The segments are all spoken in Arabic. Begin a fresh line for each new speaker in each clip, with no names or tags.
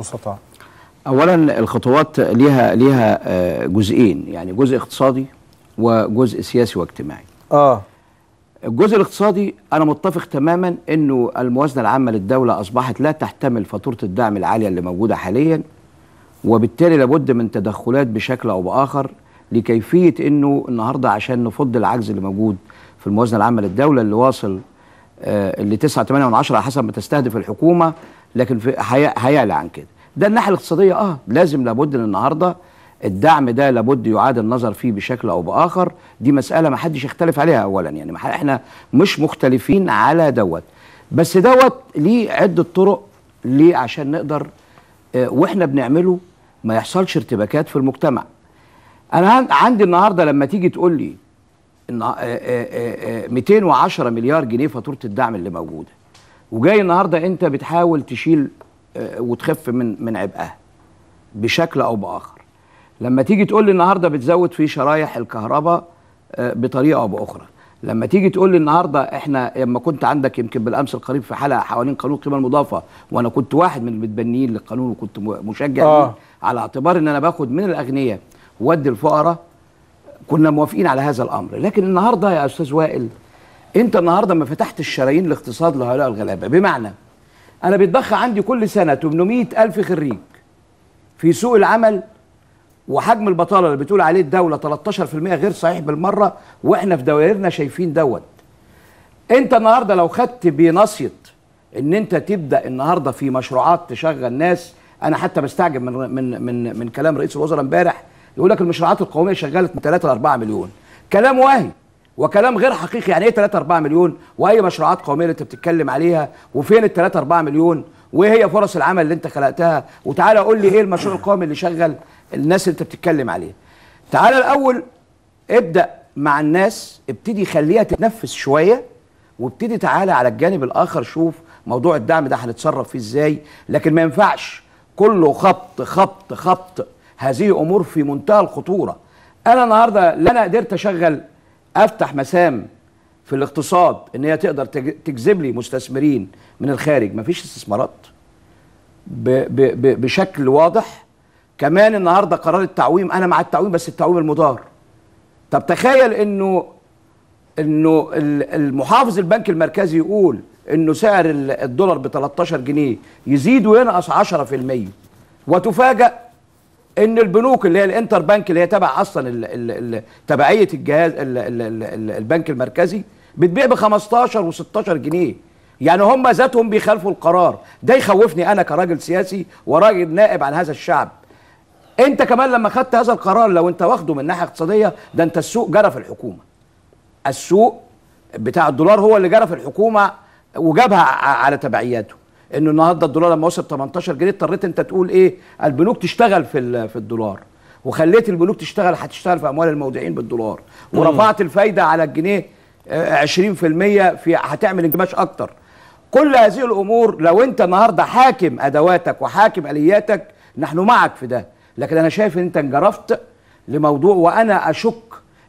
مستطاع
اولا الخطوات ليها ليها آه، جزئين يعني جزء اقتصادي وجزء سياسي واجتماعي.
آه.
الجزء الاقتصادي أنا متفق تماما إنه الموازنة العامة للدولة أصبحت لا تحتمل فاتورة الدعم العالية اللي موجودة حاليا وبالتالي لابد من تدخلات بشكل أو بآخر لكيفية إنه النهارده عشان نفض العجز اللي موجود في الموازنة العامة للدولة اللي واصل آه، اللي 9 8 من 10 حسب ما تستهدف الحكومة لكن في هي- هيعلى عن كده. ده الناحية الاقتصادية آه لازم لابد ان النهارده الدعم ده لابد يعاد النظر فيه بشكل أو بآخر. دي مسألة ما حدش يختلف عليها اولا يعني إحنا مش مختلفين على دوت. بس دوت ليه عدة طرق ليه عشان نقدر آه، وإحنا بنعمله ما يحصلش ارتباكات في المجتمع. أنا عن- عندي النهارده لما تيجي تقول لي إن آه، آه، آه، 210 مليار جنيه فاتورة الدعم اللي موجودة. وجاي النهارده انت بتحاول تشيل آه، وتخف من من عبئها بشكل أو بآخر. لما تيجي تقول لي النهارده بتزود في شرايح الكهرباء آه، بطريقة أو بأخرى. لما تيجي تقول لي النهارده إحنا لما كنت عندك يمكن بالامس القريب في حلقة حوالين قانون القيمة المضافة وأنا كنت واحد من المتبنيين للقانون وكنت مشجع
آه.
على اعتبار ان أنا باخد من الاغنياء وادي الفقراء كنا موافقين على هذا الأمر. لكن النهارده يا أستاذ وائل انت النهارده ما فتحتش شرايين الاقتصاد لهؤلاء الغلابة. بمعنى أنا بيتضخ عندي كل سنة 800 ألف خريج في سوق العمل وحجم البطالة اللي بتقول عليه الدولة 13% غير صحيح بالمرة وإحنا في دوائرنا شايفين دوت. انت النهارده لو خدت بنصية ان انت تبدأ النهارده في مشروعات تشغل ناس أنا حتى بستعجب من من من من كلام رئيس الوزراء امبارح يقول لك المشروعات القومية شغلت من 3 ل 4 مليون. كلام واهي. وكلام غير حقيقي. يعني إيه 3 4 مليون؟ وأي مشروعات قومية اللي أنت بتتكلم عليها؟ وفين ال 3 4 مليون؟ وإيه هي فرص العمل اللي أنت خلقتها؟ وتعالى قول لي إيه المشروع القومي اللي شغل الناس اللي أنت بتتكلم عليها تعالى الأول ابدأ مع الناس ابتدي خليها تتنفس شوية وابتدي تعالى على الجانب الآخر. شوف موضوع الدعم ده هنتصرف فيه إزاي. لكن ما ينفعش كله خبط خبط خبط. هذه أمور في منتهى الخطورة. أنا النهارده لا أنا قدرت أشغل أفتح مسام في الاقتصاد إن هي تقدر تج- تجذب لي مستثمرين من الخارج. مفيش استثمارات. ب ب ب بشكل واضح. كمان النهارده قرار التعويم أنا مع التعويم بس التعويم المضار. طب تخيل إنه إنه ال- المحافظ البنك المركزي يقول إنه سعر ال- الدولار ب 13 جنيه يزيد وينقص 10% وتفاجأ إن البنوك اللي هي الإنتر بنك اللي هي تبع أصلا تبعيه الجهاز ال- ال- ال- ال- البنك المركزي بتبيع ب 15 و16 جنيه. يعني هم ذاتهم بيخالفوا القرار. ده يخوفني أنا كراجل سياسي وراجل نائب عن هذا الشعب. أنت كمان لما خدت هذا القرار لو أنت واخده من ناحية اقتصادية ده أنت السوق جرى في الحكومة. السوق بتاع الدولار هو اللي جرى في الحكومة وجابها على تبعياته. إنه النهارده الدولار لما وصل 18 جنيه اضطريت أنت تقول إيه؟ البنوك تشتغل في في الدولار. وخليت البنوك تشتغل هتشتغل في أموال المودعين بالدولار. ورفعت الفايدة على الجنيه آه، 20% في هتعمل انكماش أكتر. كل هذه الأمور لو أنت النهارده حاكم أدواتك وحاكم آلياتك نحن معك في ده. لكن أنا شايف إن أنت انجرفت لموضوع وأنا أشك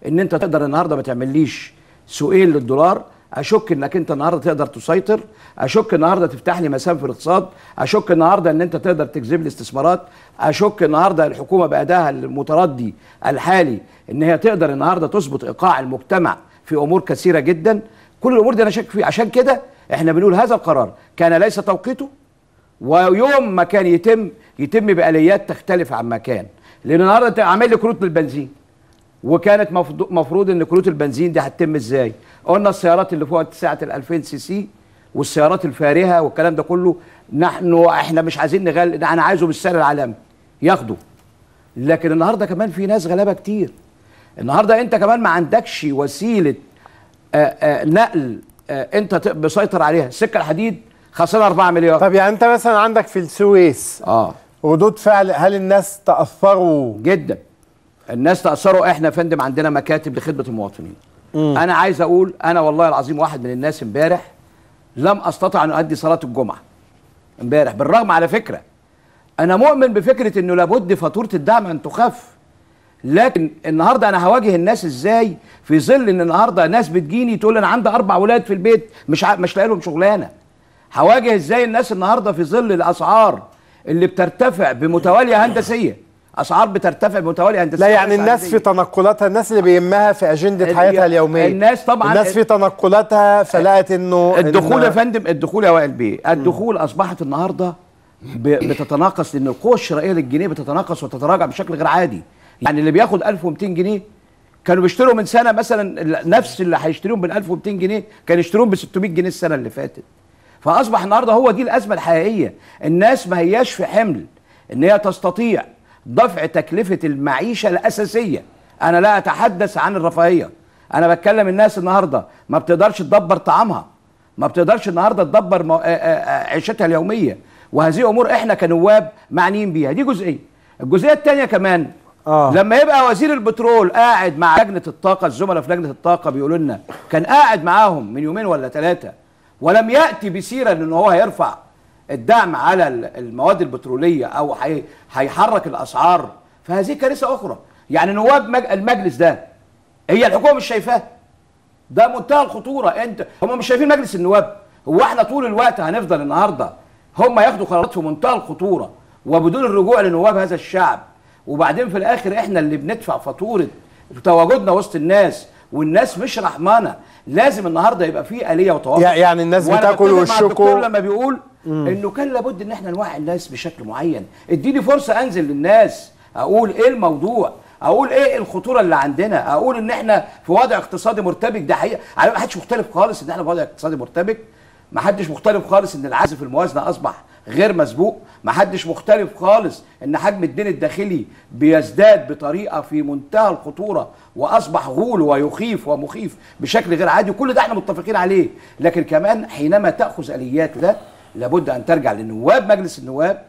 إن أنت تقدر النهارده ما تعمليش سؤال للدولار. أشك إنك أنت النهارده تقدر تسيطر أشك النهارده تفتح لي مسام في الاقتصاد أشك النهارده إن أنت تقدر تجذب لي استثمارات أشك النهارده الحكومة بأدائها المتردي الحالي إن هي تقدر النهارده تظبط إيقاع المجتمع في أمور كثيرة جدا. كل الأمور دي أنا شاك فيها. عشان كده إحنا بنقول هذا القرار كان ليس توقيته ويوم ما كان يتم يتم بآليات تختلف عن ما كان. لأن النهارده أنت عامل لي كروت للبنزين وكانت مفروض إن كروت البنزين دي هتتم إزاي؟ قلنا السيارات اللي فوق سعه ال 2000 CC والسيارات الفارهة والكلام ده كله نحن إحنا مش عايزين نغل أنا عايزه بالسعر العالمي. ياخده. لكن النهارده كمان في ناس غلابة كتير. النهارده أنت كمان ما عندكش وسيلة آآ آآ نقل آآ أنت ت- مسيطر عليها. السكة الحديد خسرنا 4 مليار.
طب يعني أنت مثلا عندك في السويس
آه.
ردود فعل هل الناس تأثروا؟
جدا. الناس تأثروا إحنا يا فندم عندنا مكاتب لخدمة المواطنين.
مم.
أنا عايز أقول أنا والله العظيم واحد من الناس امبارح لم أستطع أن أؤدي صلاة الجمعة. امبارح بالرغم على فكرة أنا مؤمن بفكرة إنه لابد فاتورة الدعم أن تخف. لكن النهارده أنا هواجه الناس إزاي؟ في ظل إن النهارده ناس بتجيني تقول أنا عندي أربع أولاد في البيت مش ع... مش لاقي لهم شغلانة. هواجه إزاي الناس النهارده في ظل الأسعار اللي بترتفع بمتوالية هندسية؟ أسعار بترتفع هندسيه
لا يعني الناس في. تنقلاتها الناس اللي بيهمها في
أجندة
حياتها اليومية.
الناس طبعاً-
الناس في تنقلاتها فلقت إنه
الدخول
إن-
يا فندم الدخول يا وائل بيه. الدخول أصبحت النهارده بتتناقص لأن القوه الشرائية للجنيه بتتناقص وتتراجع بشكل غير عادي. يعني اللي بياخد 1200 جنيه كانوا بيشتروا من سنة مثلا نفس اللي هيشتريهم بال 1200 جنيه كانوا يشتروهم ب 600 جنيه السنة اللي فاتت. فأصبح النهارده هو دي الأزمة الحقيقية. الناس ما هياش في حمل إن هي تستطيع دفع تكلفة المعيشة الأساسية. أنا لا أتحدث عن الرفاهية. أنا بتكلم الناس النهارده ما بتقدرش تدبر طعامها. ما بتقدرش النهارده تدبر مو... عيشتها اليومية. وهذه أمور إحنا كنواب معنيين بيها. دي جزئيه الجزئية الثانية كمان
آه.
لما يبقى وزير البترول قاعد مع لجنة الطاقة الزملاء في لجنة الطاقة بيقولوا لنا كان قاعد معاهم من يومين ولا ثلاثة ولم يأتي بسيرة إن هو هيرفع الدعم على ال- المواد البترولية أو هي- هيحرك الأسعار. فهذه كارثة أخرى. يعني نواب مج... المجلس ده هي الحكومة مش شايفاه. ده منتهى الخطورة. انت هم مش شايفين مجلس النواب. هو إحنا طول الوقت هنفضل النهارده. هم ياخدوا قرارات في منتهى الخطورة. وبدون الرجوع لنواب هذا الشعب. وبعدين في الآخر إحنا اللي بندفع فاتورة تواجدنا وسط الناس. والناس مش رحمانة. لازم النهارده يبقى في آلية وتواصل
يع- يعني الناس بتاكل وشكوا
لما بيقول انه كان لابد ان إحنا نوعي الناس بشكل معين. اديني فرصة انزل للناس. أقول إيه الموضوع؟ أقول إيه الخطورة اللي عندنا؟ أقول ان إحنا في وضع اقتصادي مرتبك. ده حقيقة. على ما حدش مختلف خالص ان إحنا في وضع اقتصادي مرتبك. ما حدش مختلف خالص ان العجز في الموازنة اصبح غير مسبوق. ما حدش مختلف خالص ان حجم الدين الداخلي بيزداد بطريقة في منتهى الخطورة واصبح غول ويخيف ومخيف بشكل غير عادي. وكل ده إحنا متفقين عليه. لكن كمان حينما تأخذ آليات ده لابد أن ترجع لنواب مجلس النواب.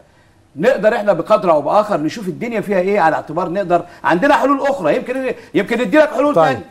نقدر إحنا بقدر أو بآخر نشوف الدنيا فيها إيه على اعتبار نقدر. عندنا حلول أخرى يمكن يمكن ندي لك حلول
طيب.
تانية